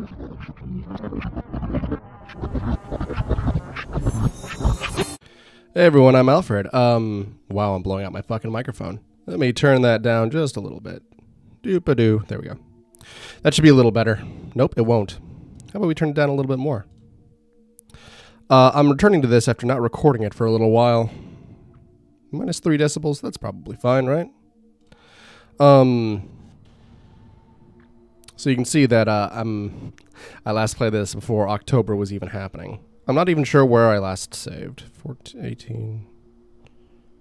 Hey everyone, I'm Alfred. Um, wow, I'm blowing out my fucking microphone. Let me turn that down just a little bit. Doop a doo. There we go. That should be a little better. Nope, it won't. How about we turn it down a little bit more? Uh, I'm returning to this after not recording it for a little while. Minus three decibels, that's probably fine, right? Um, so you can see that uh, I'm. I last played this before October was even happening. I'm not even sure where I last saved. 14, 18.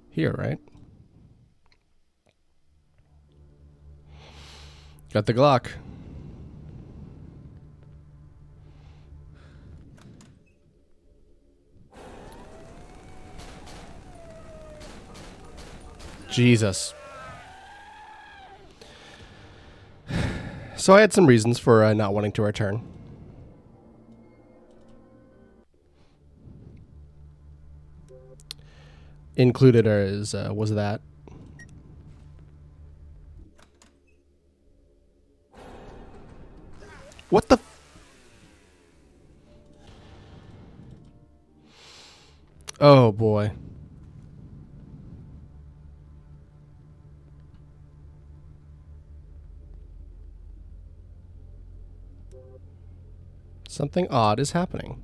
Here, right? Got the Glock. Jesus. So I had some reasons for uh, not wanting to return. Included as uh, was that What the? oh boy. Something odd is happening.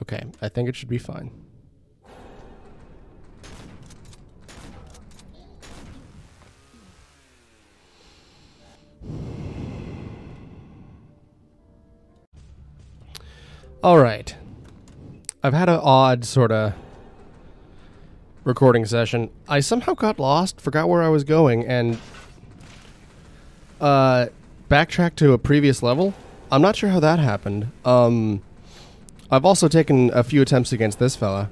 Okay, I think it should be fine. All right. I've had an odd sort of recording session. I somehow got lost, forgot where I was going, and uh, backtracked to a previous level. I'm not sure how that happened. Um, I've also taken a few attempts against this fella.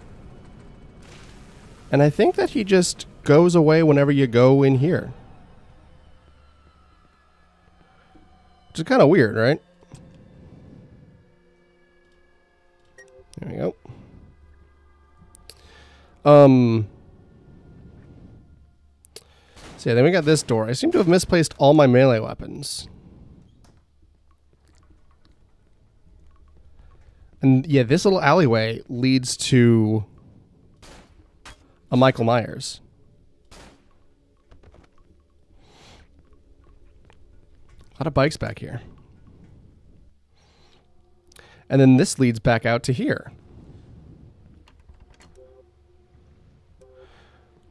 And I think that he just goes away whenever you go in here. Which is kind of weird, right? There we go. Um. So yeah, then we got this door. I seem to have misplaced all my melee weapons. And yeah, this little alleyway leads to a Michael Myers. A lot of bikes back here. And then this leads back out to here.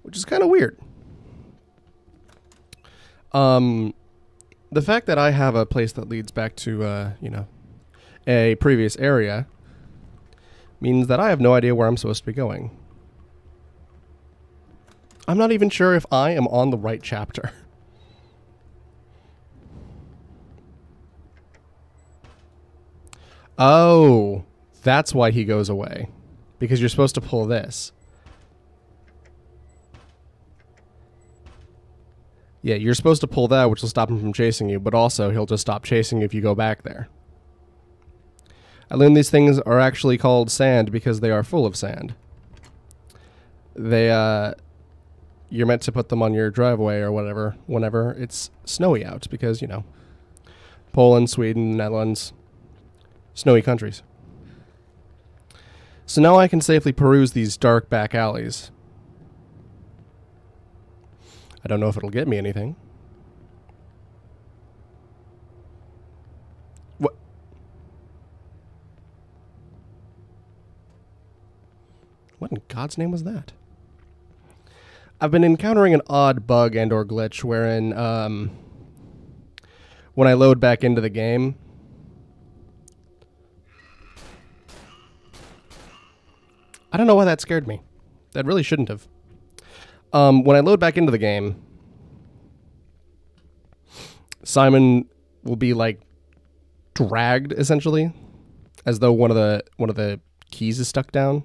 Which is kind of weird. Um, the fact that I have a place that leads back to, uh, you know, a previous area means that I have no idea where I'm supposed to be going. I'm not even sure if I am on the right chapter. Oh, that's why he goes away. Because you're supposed to pull this. Yeah, you're supposed to pull that, which will stop him from chasing you, but also he'll just stop chasing if you go back there. I learned these things are actually called sand because they are full of sand. They, uh, you're meant to put them on your driveway or whatever whenever it's snowy out because, you know, Poland, Sweden, Netherlands, snowy countries. So now I can safely peruse these dark back alleys. I don't know if it'll get me anything. What? What in God's name was that? I've been encountering an odd bug and or glitch wherein um, when I load back into the game, I don't know why that scared me. That really shouldn't have. Um, when I load back into the game, Simon will be like dragged essentially, as though one of the one of the keys is stuck down.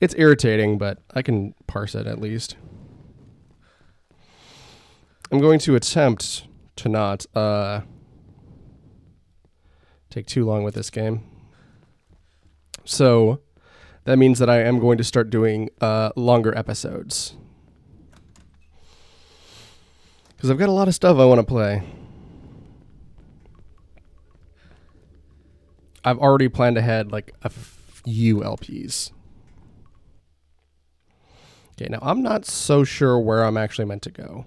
It's irritating, but I can parse it at least. I'm going to attempt to not uh, take too long with this game. So that means that I am going to start doing uh, longer episodes. Because I've got a lot of stuff I want to play. I've already planned ahead like a few LPs. Okay, now I'm not so sure where I'm actually meant to go.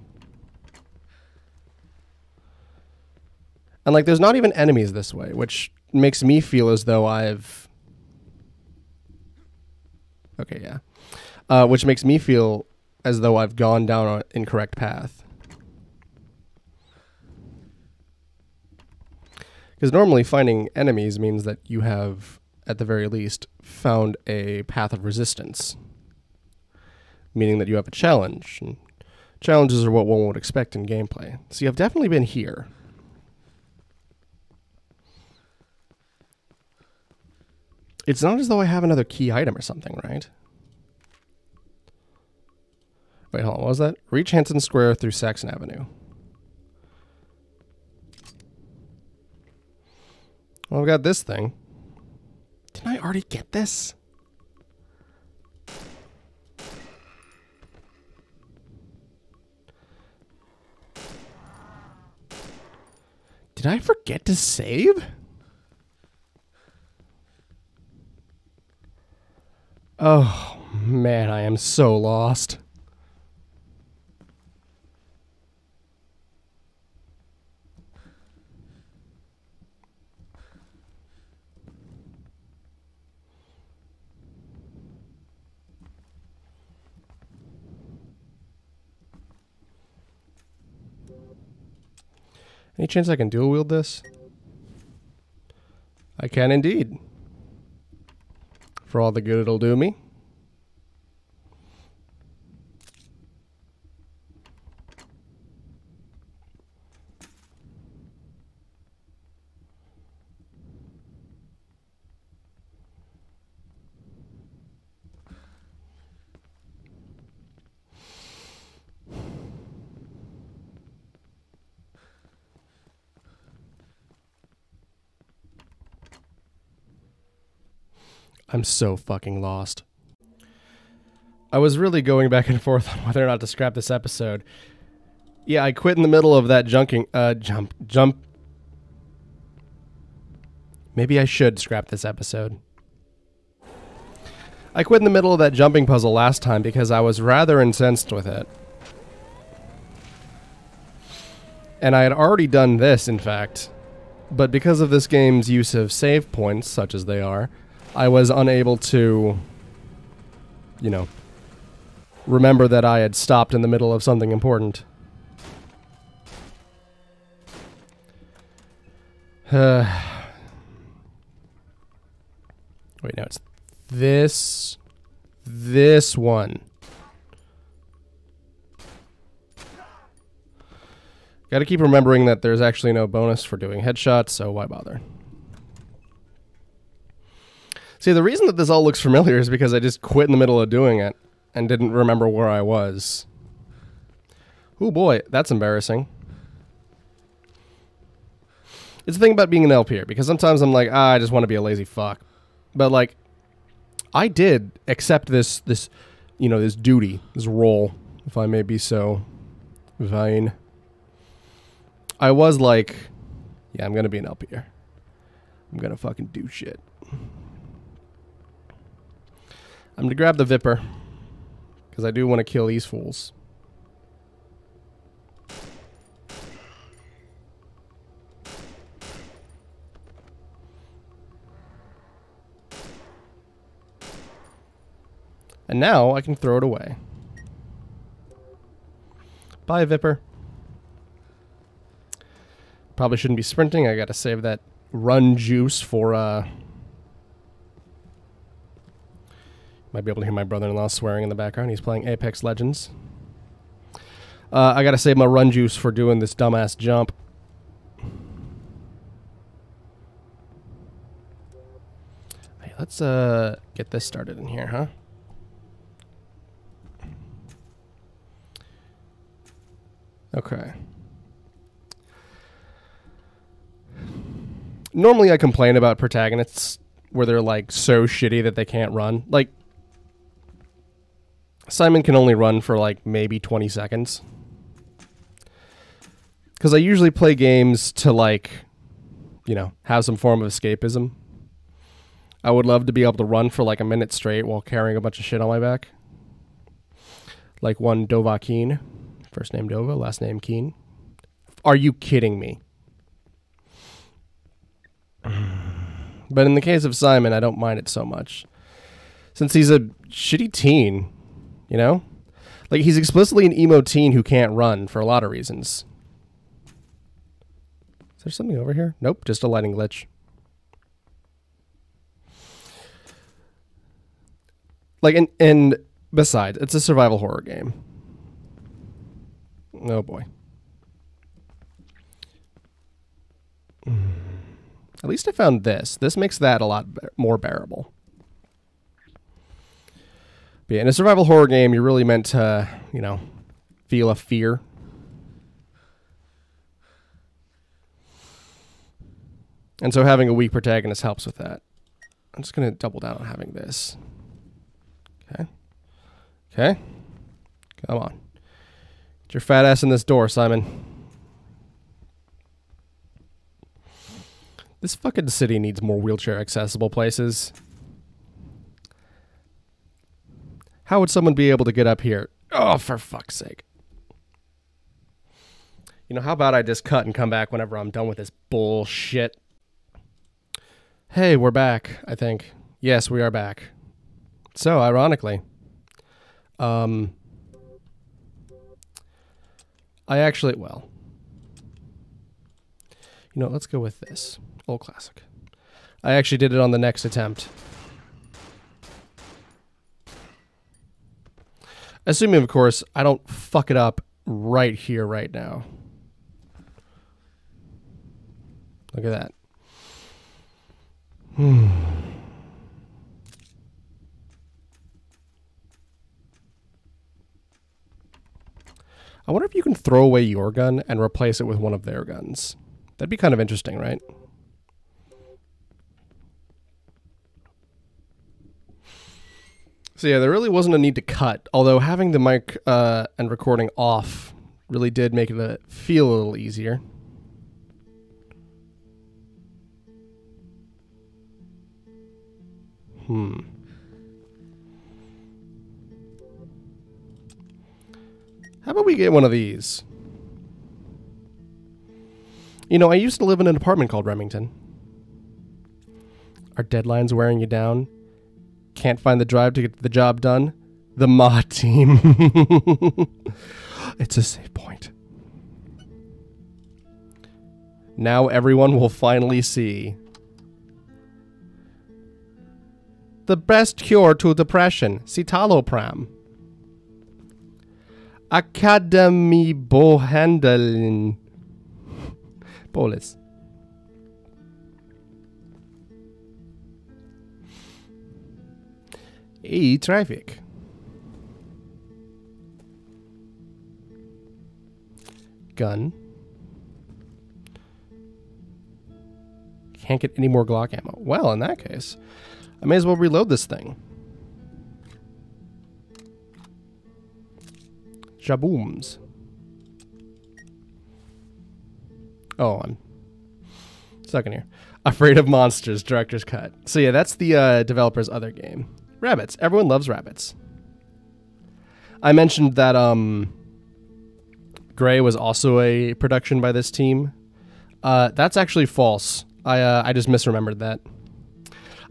And like there's not even enemies this way, which makes me feel as though I've Okay, yeah. Uh, which makes me feel as though I've gone down an incorrect path. Because normally finding enemies means that you have, at the very least, found a path of resistance. Meaning that you have a challenge. And challenges are what one would expect in gameplay. So I've definitely been here. It's not as though I have another key item or something, right? Wait, hold on. What was that? Reach Hanson Square through Saxon Avenue. Well, I've got this thing. Didn't I already get this? Did I forget to save? Oh, man, I am so lost. Any chance I can dual wield this? I can indeed. For all the good it'll do me. I'm so fucking lost. I was really going back and forth on whether or not to scrap this episode. Yeah, I quit in the middle of that junking uh jump jump Maybe I should scrap this episode. I quit in the middle of that jumping puzzle last time because I was rather incensed with it. And I had already done this, in fact. But because of this game's use of save points, such as they are, I was unable to, you know, remember that I had stopped in the middle of something important. Uh, wait, no, it's this, this one. Got to keep remembering that there's actually no bonus for doing headshots, so why bother? See, the reason that this all looks familiar is because I just quit in the middle of doing it and didn't remember where I was. Oh boy, that's embarrassing. It's the thing about being an LPer, because sometimes I'm like, ah, I just want to be a lazy fuck. But like, I did accept this, this, you know, this duty, this role, if I may be so vain. I was like, yeah, I'm gonna be an LPer. I'm gonna fucking do shit. I'm going to grab the Viper. Because I do want to kill these fools. And now I can throw it away. Bye, Viper. Probably shouldn't be sprinting. I gotta save that run juice for, uh... Might be able to hear my brother-in-law swearing in the background. He's playing Apex Legends. Uh, I gotta save my run juice for doing this dumbass jump. Hey, let's uh, get this started in here, huh? Okay. Normally I complain about protagonists where they're like so shitty that they can't run. Like Simon can only run for like maybe 20 seconds. because I usually play games to like, you know, have some form of escapism. I would love to be able to run for like a minute straight while carrying a bunch of shit on my back. Like one Dovahkiin. First name Dova, last name Keen. Are you kidding me? But in the case of Simon, I don't mind it so much. Since he's a shitty teen, you know? Like, he's explicitly an emo teen who can't run for a lot of reasons. Is there something over here? Nope, just a lighting glitch. Like, and, and besides, it's a survival horror game. Oh boy. Hmm. At least I found this. This makes that a lot more bearable. But in a survival horror game, you're really meant to, you know, feel a fear. And so having a weak protagonist helps with that. I'm just going to double down on having this. Okay. Okay. Come on. Get your fat ass in this door, Simon. This fucking city needs more wheelchair accessible places. How would someone be able to get up here? Oh, for fuck's sake. You know, how about I just cut and come back whenever I'm done with this bullshit? Hey, we're back, I think. Yes, we are back. So, ironically, um, I actually, well, you know, let's go with this. Old classic. I actually did it on the next attempt. Assuming, of course, I don't fuck it up right here, right now. Look at that. Hmm. I wonder if you can throw away your gun and replace it with one of their guns. That'd be kind of interesting, right? So yeah, there really wasn't a need to cut, although having the mic uh, and recording off really did make it feel a little easier. Hmm. How about we get one of these? You know, I used to live in an apartment called Remington. Are deadlines wearing you down? Can't find the drive to get the job done? The mod team. it's a save point. Now everyone will finally see. The best cure to depression, citalopram. Academy Bohandelin. Polis. E traffic. Gun. Can't get any more Glock ammo. Well, in that case, I may as well reload this thing. Jabooms. Oh, I'm stuck in here. Afraid of Monsters, Director's Cut. So yeah, that's the uh, developer's other game. Rabbits. Everyone loves rabbits. I mentioned that um, Grey was also a production by this team. Uh, that's actually false. I uh, I just misremembered that.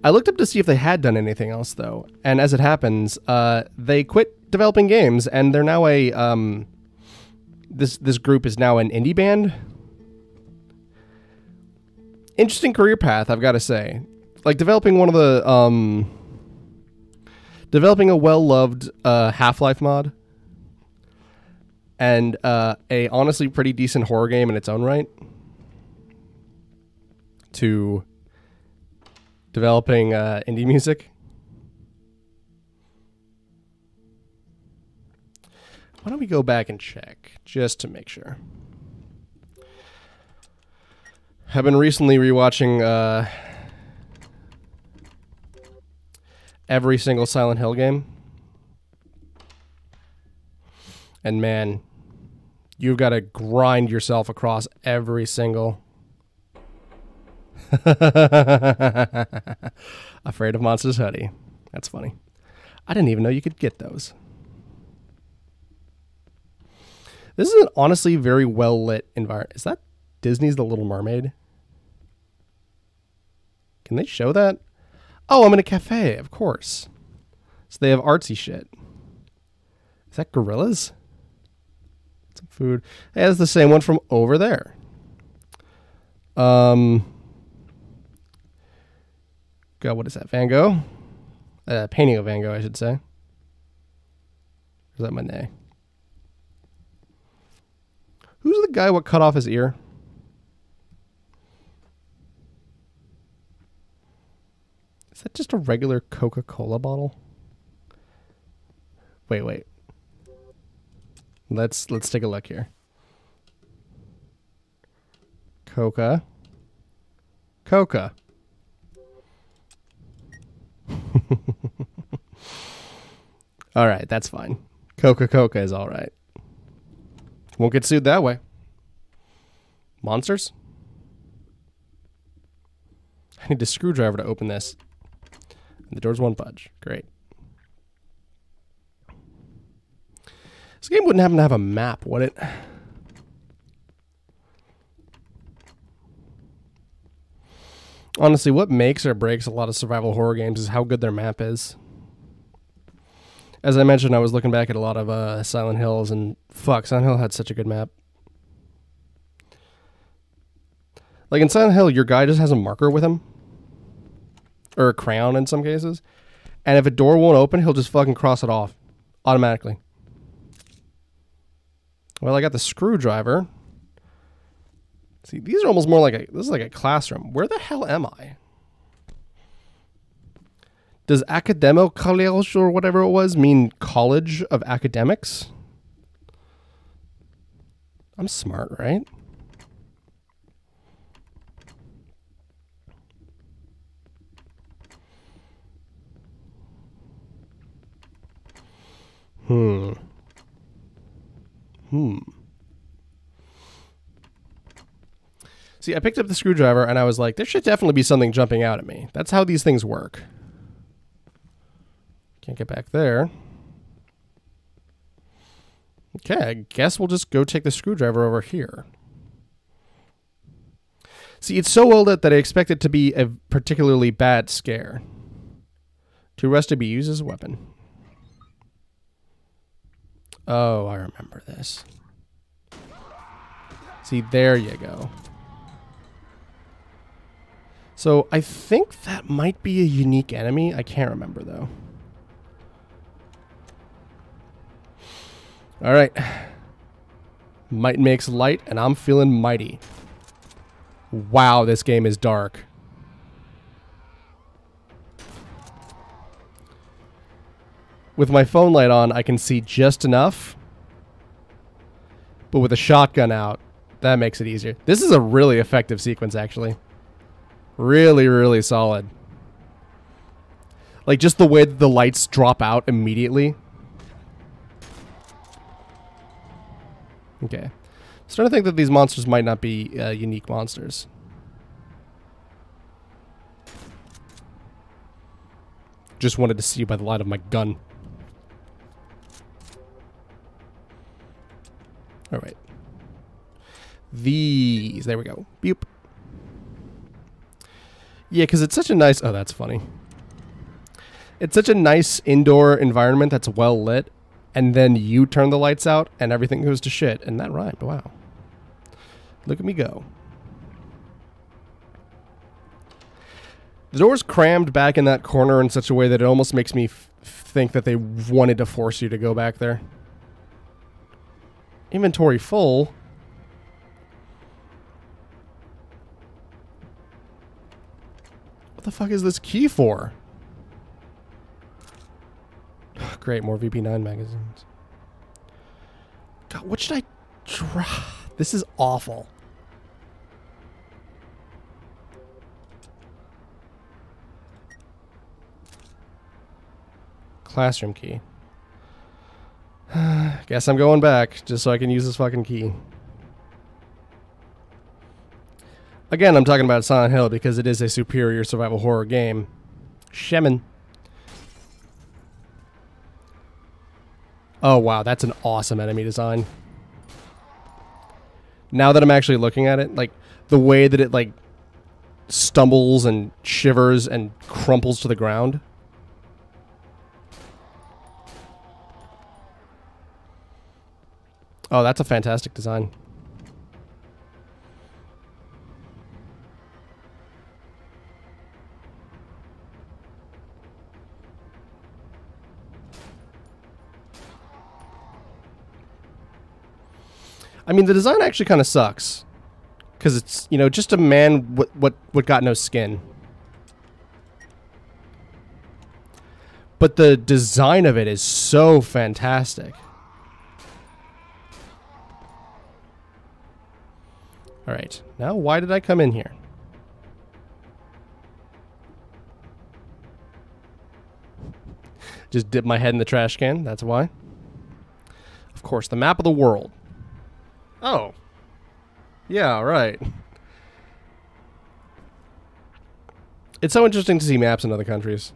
I looked up to see if they had done anything else though, and as it happens, uh, they quit developing games and they're now a um, this this group is now an indie band. Interesting career path, I've got to say. Like developing one of the um, developing a well-loved uh, Half-Life mod and uh, a honestly pretty decent horror game in its own right to developing uh, indie music. Why don't we go back and check just to make sure? I've been recently rewatching uh, every single Silent Hill game. And man, You've got to grind yourself across every single. Afraid of Monsters Hoodie. That's funny. I didn't even know you could get those. This is an honestly very well lit environment. Is that Disney's The Little Mermaid? Can they show that? Oh, I'm in a cafe, of course. So they have artsy shit. Is that gorillas? Some food. It has the same one from over there. Um. God, what is that? Van Gogh? Uh, painting of Van Gogh, I should say. Or is that Monet? Who's the guy what cut off his ear? Is that just a regular Coca-Cola bottle? Wait, wait. Let's let's take a look here. Coca. Coca. all right, that's fine. Coca Coca is all right. Won't get sued that way. Monsters? I need a screwdriver to open this. The doors won't budge. Great. This game wouldn't happen to have a map, would it? Honestly, what makes or breaks a lot of survival horror games is how good their map is. As I mentioned, I was looking back at a lot of uh, Silent Hills, and fuck, Silent Hill had such a good map. Like in Silent Hill, your guy just has a marker with him, or a crown in some cases, and if a door won't open, he'll just fucking cross it off automatically. Well, I got the screwdriver. See, these are almost more like a this is like a classroom. Where the hell am I? Does academic college or whatever it was mean college of academics? I'm smart, right? Hmm. Hmm. See, I picked up the screwdriver and I was like, there should definitely be something jumping out at me. That's how these things work. Can't get back there. Okay, I guess we'll just go take the screwdriver over here. See, it's so old that I expect it to be a particularly bad scare. To rest to be used as a weapon. Oh, I remember this. See, there you go. So I think that might be a unique enemy. I can't remember, though. All right. Might makes light, and I'm feeling mighty. Wow, this game is dark. With my phone light on, I can see just enough. But with a shotgun out, that makes it easier. This is a really effective sequence, actually. Really, really solid. Like, just the way the lights drop out immediately. Okay. Starting to think that these monsters might not be uh, unique monsters. Just wanted to see by the light of my gun. All right. These. There we go. Beep. Yeah, because it's such a nice... Oh, that's funny. It's such a nice indoor environment that's well lit and then you turn the lights out and everything goes to shit. And that rhymed. Wow. Look at me go. The door's crammed back in that corner in such a way that it almost makes me think that they wanted to force you to go back there. Inventory full. What the fuck is this key for? Great, more VP9 magazines. God, what should I try? This is awful. Classroom key. Guess I'm going back just so I can use this fucking key. Again, I'm talking about Silent Hill because it is a superior survival horror game. Shemin. Oh wow, that's an awesome enemy design. Now that I'm actually looking at it, like the way that it like stumbles and shivers and crumples to the ground. Oh, that's a fantastic design. I mean, the design actually kind of sucks because it's you know just a man what what what got no skin. But the design of it is so fantastic. All right, now why did I come in here? Just dip my head in the trash can. That's why. Of course, the map of the world. Oh. Yeah, right. It's so interesting to see maps in other countries.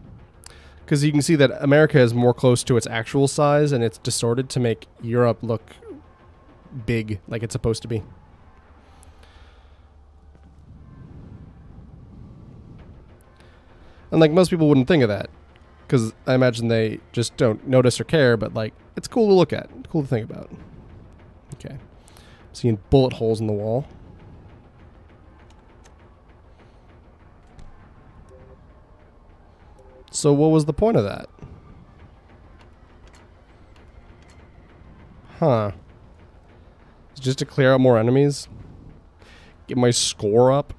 Because you can see that America is more close to its actual size and it's distorted to make Europe look big like it's supposed to be. And like most people wouldn't think of that. Because I imagine they just don't notice or care, but like it's cool to look at, cool to think about. Okay. Seeing bullet holes in the wall. So what was the point of that? Huh. Just to clear out more enemies? Get my score up?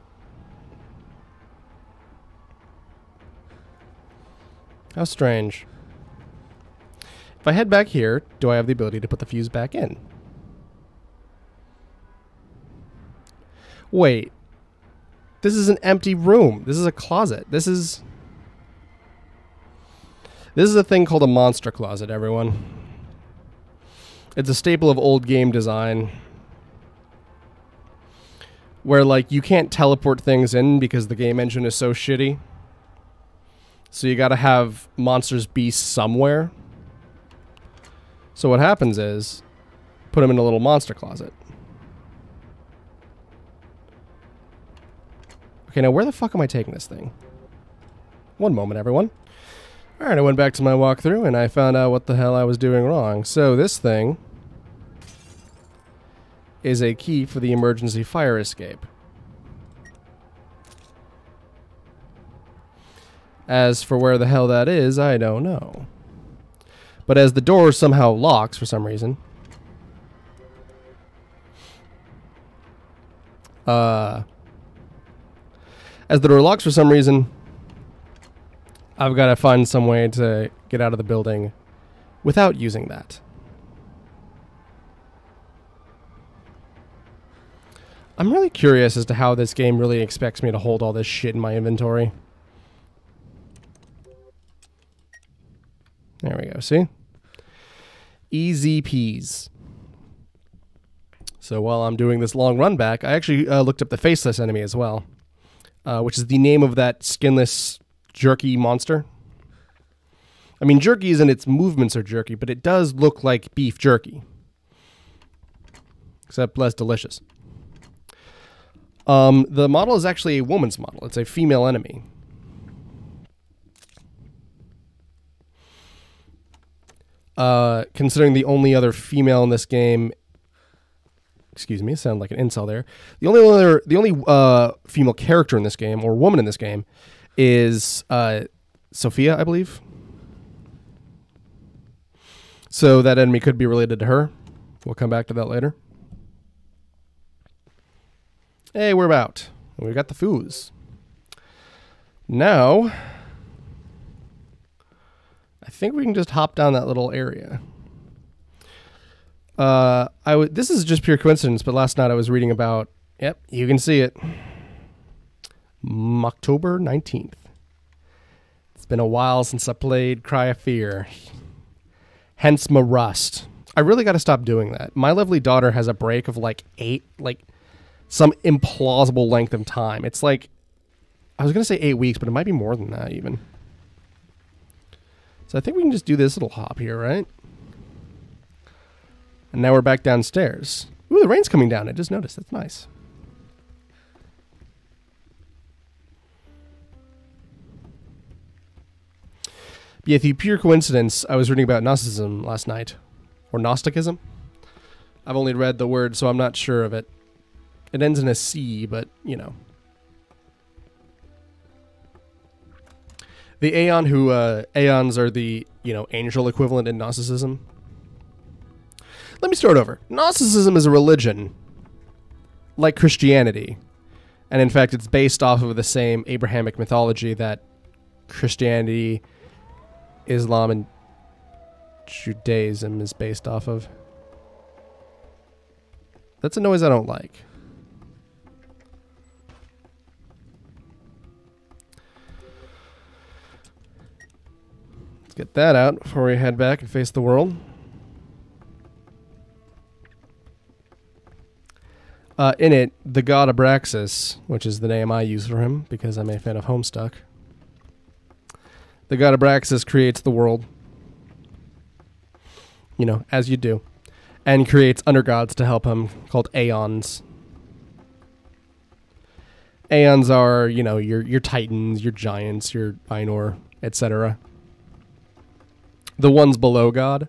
How strange. If I head back here, do I have the ability to put the fuse back in? Wait. This is an empty room. This is a closet. This is... This is a thing called a monster closet, everyone. It's a staple of old game design. Where, like, you can't teleport things in because the game engine is so shitty. So you gotta have monsters be somewhere. So what happens is, put them in a little monster closet. Okay, now where the fuck am I taking this thing? One moment, everyone. Alright, I went back to my walkthrough and I found out what the hell I was doing wrong. So this thing is a key for the emergency fire escape. As for where the hell that is, I don't know. But as the door somehow locks for some reason, uh, as the door locks for some reason, I've got to find some way to get out of the building without using that. I'm really curious as to how this game really expects me to hold all this shit in my inventory. There we go, see? Easy peas. So while I'm doing this long run back, I actually uh, looked up the faceless enemy as well uh, which is the name of that skinless jerky monster. I mean, jerky isn't its movements are jerky, but it does look like beef jerky, except less delicious. Um, the model is actually a woman's model. It's a female enemy. Uh, considering the only other female in this game excuse me, sound like an incel there. The only other, the only uh, female character in this game or woman in this game is uh, Sophia, I believe. So that enemy could be related to her. We'll come back to that later. Hey, we're about. We got the foos. Now, I think we can just hop down that little area. Uh, I w- this is just pure coincidence, but last night I was reading about. Yep, you can see it. October nineteenth. It's been a while since I played Cry of Fear. Hence my rust. I really got to stop doing that. My lovely daughter has a break of like eight, like some implausible length of time. It's like, I was going to say eight weeks, but it might be more than that even. So I think we can just do this little hop here, right? And now we're back downstairs. Ooh, the rain's coming down. I just noticed. That's nice. Yeah, through pure coincidence, I was reading about Gnosticism last night. Or Gnosticism? I've only read the word, so I'm not sure of it. It ends in a C, but, you know. The Aeon who, uh, Aeons are the, you know, angel equivalent in Gnosticism. Let me start over. Gnosticism is a religion, like Christianity. And in fact, it's based off of the same Abrahamic mythology that Christianity Islam and Judaism is based off of. That's a noise I don't like. Get that out before we head back and face the world. Uh, in it, the god Abraxas, which is the name I use for him because I'm a fan of Homestuck, the god Abraxas creates the world. You know, as you do. And creates undergods to help him called Aeons. Aeons are, you know, your your titans, your giants, your Ainur, etc. The ones below God.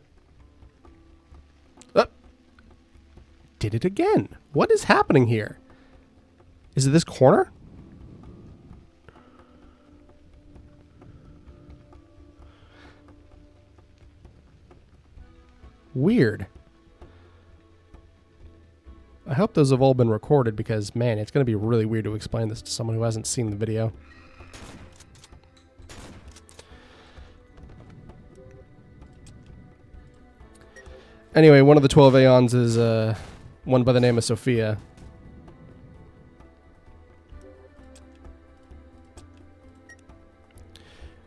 Uh, did it again. What is happening here? Is it this corner? Weird. I hope those have all been recorded because, man, it's going to be really weird to explain this to someone who hasn't seen the video. Anyway, one of the 12 Aeons is uh, one by the name of Sophia.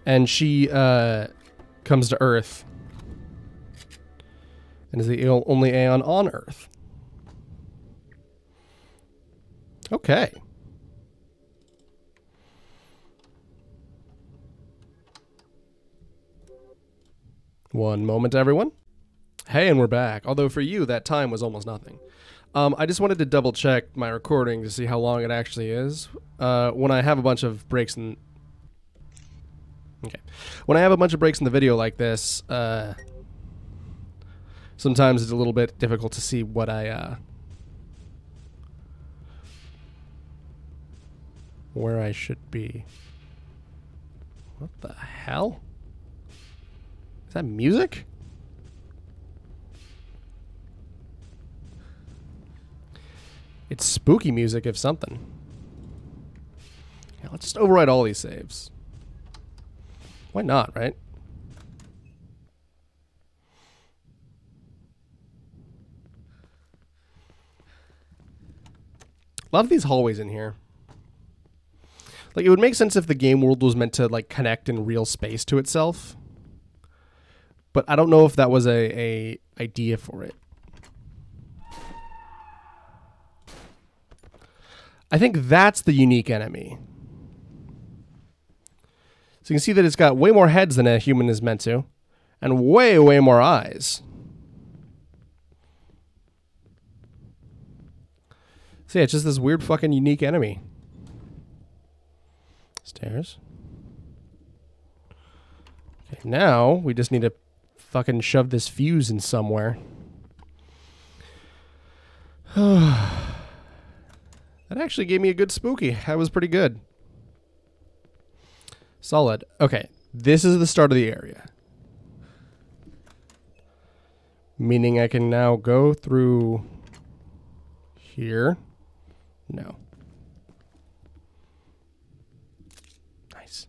And she uh, comes to Earth and is the only Aeon on Earth. Okay. One moment, everyone. Hey, and we're back. Although for you, that time was almost nothing. Um, I just wanted to double check my recording to see how long it actually is. Uh, when I have a bunch of breaks in. Okay. When I have a bunch of breaks in the video like this, uh, sometimes it's a little bit difficult to see what I uh, where I should be. What the hell? Is that music? It's spooky music, if something. Yeah, let's just override all these saves. Why not, right? A lot of these hallways in here. Like it would make sense if the game world was meant to like connect in real space to itself. But I don't know if that was a, a idea for it. I think that's the unique enemy. So you can see that it's got way more heads than a human is meant to, and way, way more eyes. So yeah, it's just this weird fucking unique enemy. Stairs. Okay, now we just need to fucking shove this fuse in somewhere. that actually gave me a good spooky. That was pretty good. Solid. Okay, this is the start of the area. Meaning I can now go through here. No. Nice.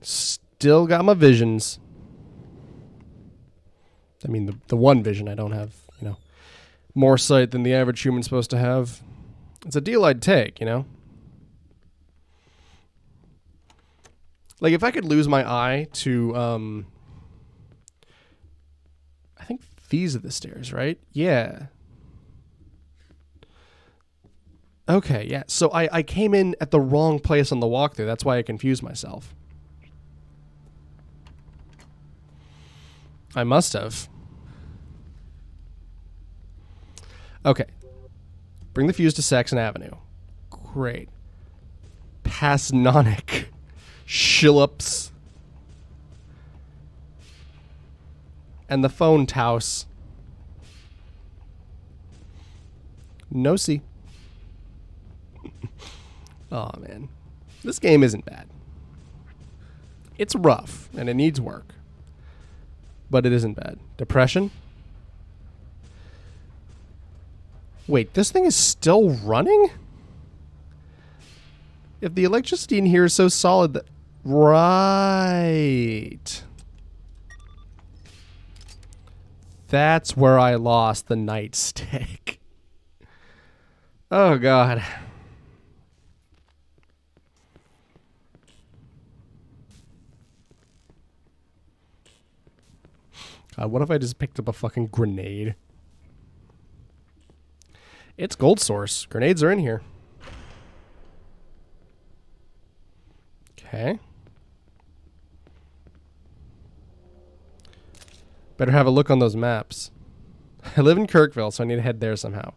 Still got my visions. I mean, the, the one vision I don't have, more sight than the average human's supposed to have. It's a deal I'd take, you know? Like, if I could lose my eye to, um, I think These are the stairs, right? Yeah. Okay, yeah. So I, I came in at the wrong place on the walkthrough. That's why I confused myself. I must have. Okay. Bring the fuse to Saxon Avenue. Great. Pass Nonic. Shillups. And the phone touse. No see. oh man. This game isn't bad. It's rough and it needs work. But it isn't bad. Depression? Wait, this thing is still running? If the electricity in here is so solid that. Right. That's where I lost the nightstick. Oh, God. God, what if I just picked up a fucking grenade? It's gold source. Grenades are in here. Okay. Better have a look on those maps. I live in Kirkville, so I need to head there somehow.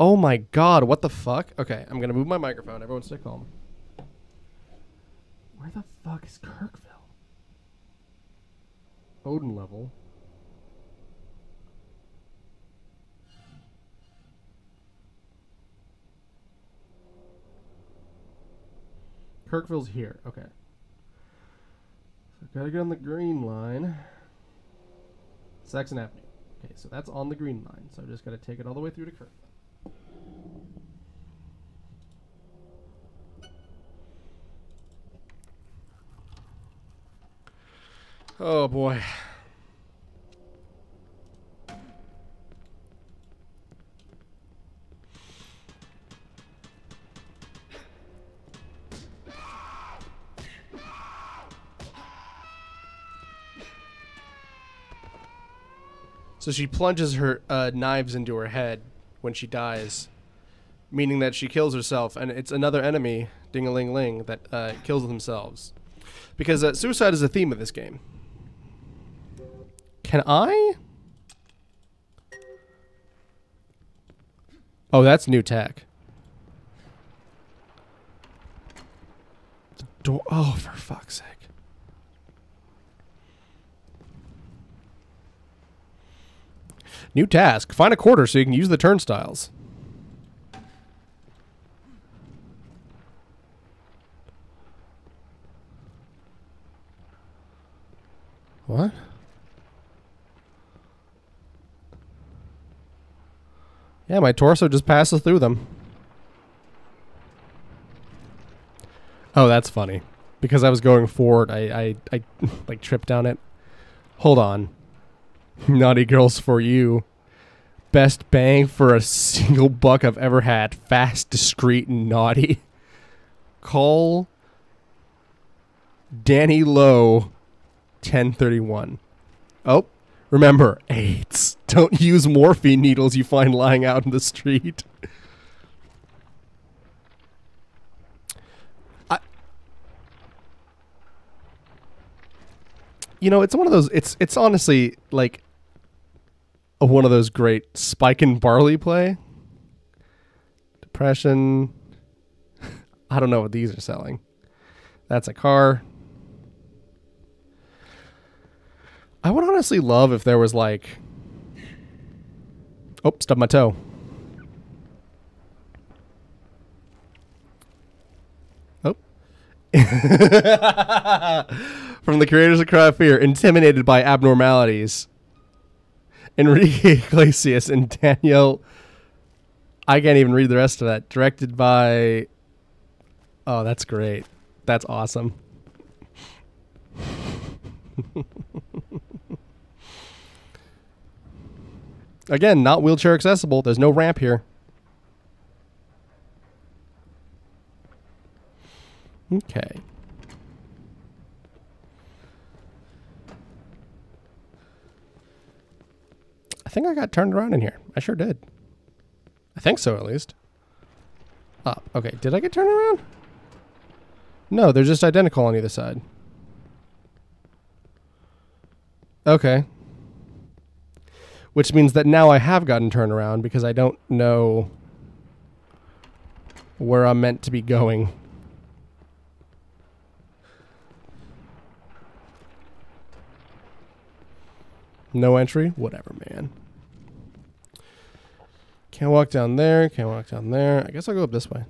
Oh my god, what the fuck? Okay, I'm gonna move my microphone. Everyone stay calm. Where the fuck is Kirkville? Odin level. Kirkville's here. Okay. So gotta get on the green line. Saxon Avenue. Okay, so that's on the green line. So I just gotta take it all the way through to Kirkville. Oh boy. So she plunges her uh, knives into her head when she dies, meaning that she kills herself, and it's another enemy, ding a ling ling, that uh, kills themselves. Because uh, suicide is a theme of this game. Can I? Oh, that's new tech. The door. Oh, for fuck's sake. New task. Find a quarter so you can use the turnstiles. What? Yeah, my torso just passes through them. Oh, that's funny. Because I was going forward, I, I, I like tripped down it. Hold on. Naughty Girls for You. Best bang for a single buck I've ever had. Fast, discreet, and naughty. Call Danny Lowe 1031. Oh, remember, AIDS. Don't use morphine needles you find lying out in the street. You know, it's one of those. It's it's honestly like one of those great spike and barley play. Depression. I don't know what these are selling. That's a car. I would honestly love if there was like. Oh, stubbed my toe. Oh. From the creators of Cry of Fear, intimidated by abnormalities. Enrique Iglesias and Daniel. I can't even read the rest of that. Directed by. Oh, that's great. That's awesome. Again, not wheelchair accessible. There's no ramp here. Okay. Think I got turned around in here. I sure did. I think so, at least. Oh, okay. Did I get turned around? No, they're just identical on either side. Okay. Which means that now I have gotten turned around because I don't know where I'm meant to be going. No entry? Whatever, man. Can't walk down there. Can't walk down there. I guess I'll go up this way.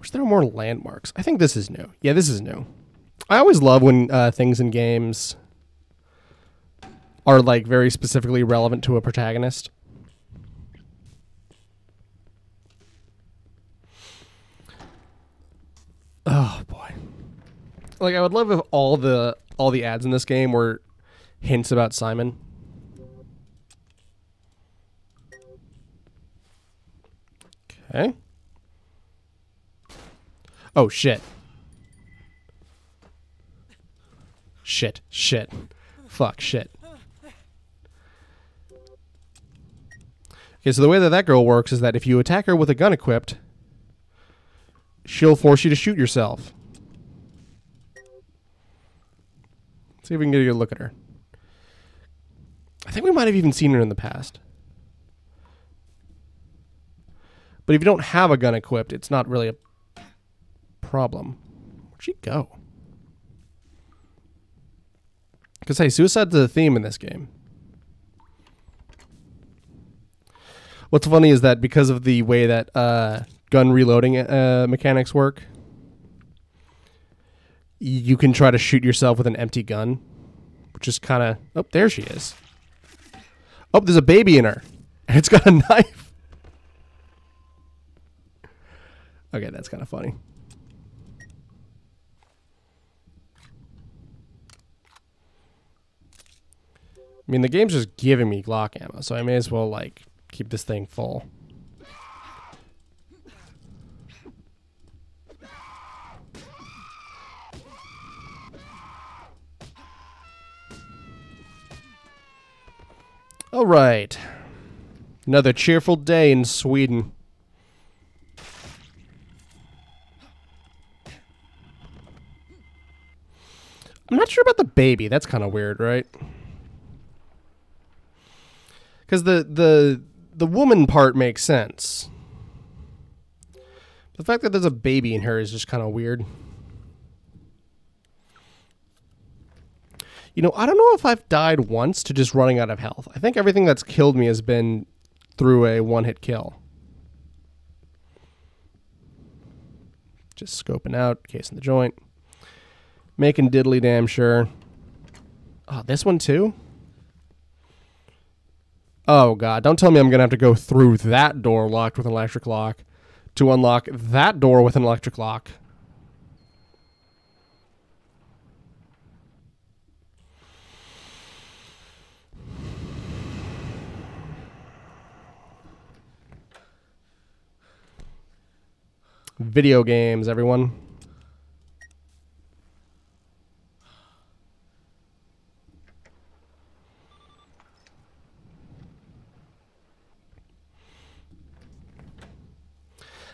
Wish there were more landmarks. I think this is new. Yeah, this is new. I always love when uh, things in games are like very specifically relevant to a protagonist. Oh boy. Like I would love if all the all the ads in this game were hints about Simon. Okay. Oh shit. Shit, shit. Fuck, shit. Okay, so the way that that girl works is that if you attack her with a gun equipped, she'll force you to shoot yourself. Let's see if we can get a good look at her. I think we might have even seen her in the past. But if you don't have a gun equipped, it's not really a problem. Where'd she go? Because, hey, suicide's a theme in this game. What's funny is that because of the way that uh, gun reloading uh, mechanics work, you can try to shoot yourself with an empty gun, which is kind of. Oh, there she is. Oh, there's a baby in her, and it's got a knife. Okay, that's kind of funny. I mean, the game's just giving me Glock ammo, so I may as well, like, keep this thing full. All right. Another cheerful day in Sweden. I'm not sure about the baby. That's kind of weird, right? Because the the the woman part makes sense. The fact that there's a baby in her is just kind of weird. You know, I don't know if I've died once to just running out of health. I think everything that's killed me has been through a one hit kill. Just scoping out, casing the joint. Making diddly damn sure. Oh, this one too? Oh god, don't tell me I'm gonna have to go through that door locked with an electric lock to unlock that door with an electric lock. Video games, everyone.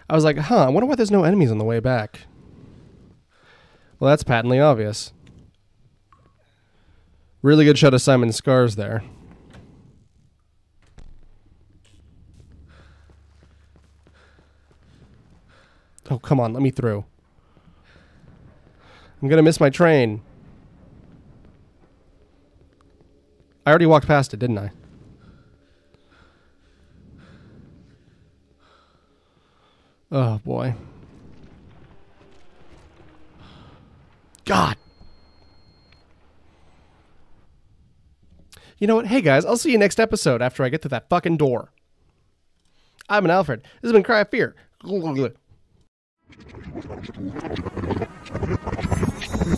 I was like, huh, I wonder why there's no enemies on the way back. Well, that's patently obvious. Really good shot of Simon's scars there. Oh, come on, let me through. I'm going to miss my train. I already walked past it, didn't I? Oh, boy. God. You know what? Hey, guys, I'll see you next episode after I get to that fucking door. I'm an Alfred. This has been Cry of Fear. Thank you.